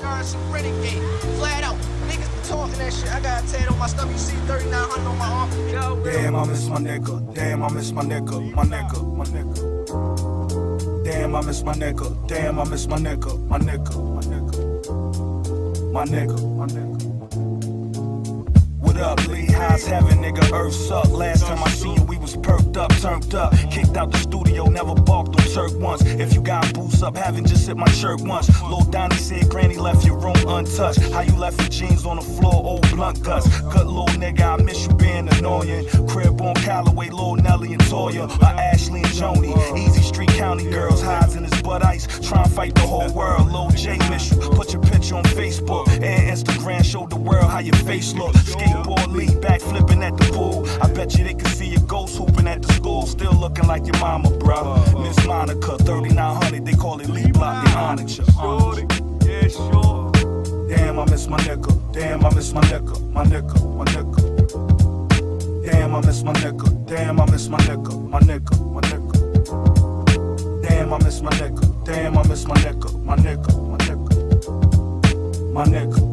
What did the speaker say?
gangster, renegade. Flat out. Niggas be talking that shit. I got a tat on my stomach. You see 3900 on my arm. Yo, Damn, I miss my nigga. Damn, I miss my nigga. My nigga, my nigga. Damn, I miss my nigga. Damn, I miss my nigga. My nigga, my nigga. My nigga, my nigga. What up, Lee? How's heaven, nigga? Earth suck. Last time I seen you, we was perked up, turned up. Kicked out the studio, never balked on Turk once. If you got boost up, haven't just hit my shirt once. Lil Donnie said Granny left your room untouched. How you left your jeans on the floor, old blunt guts. Good little nigga, I miss you being annoying. Crib on Callaway, Lil Nelly and Toya. Or Ashley and Joni. Easy Street County girls, hides in his butt ice. Try and fight the whole world. Lil J miss you. Put your picture on Facebook and Instagram, show the world how your face look. Skateboard lead back flipping at the pool. I bet you they can see your ghost hooping at the school. Still looking like your mama, bruh. Miss Monica, 3900, they call it Lee Block, they honored you. Yeah, sure. Damn, I miss my nigga. Damn, I miss my nigga. My nigga, my nigga. Damn, I miss my nigga. Damn, I miss my nigga. My nigga, my nigga. Damn, I miss my nigga. Damn, I miss my nigga. My nigga, my nigga. My nigga.